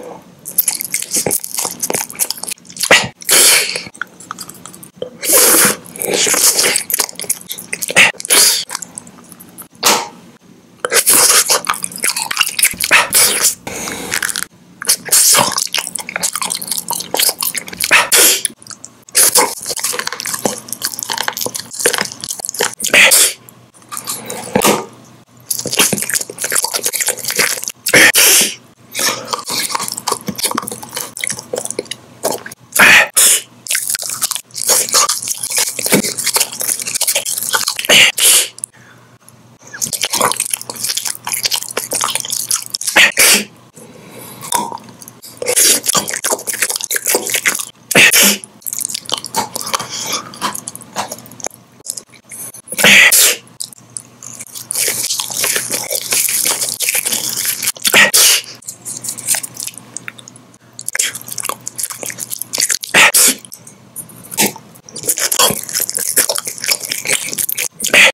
よ。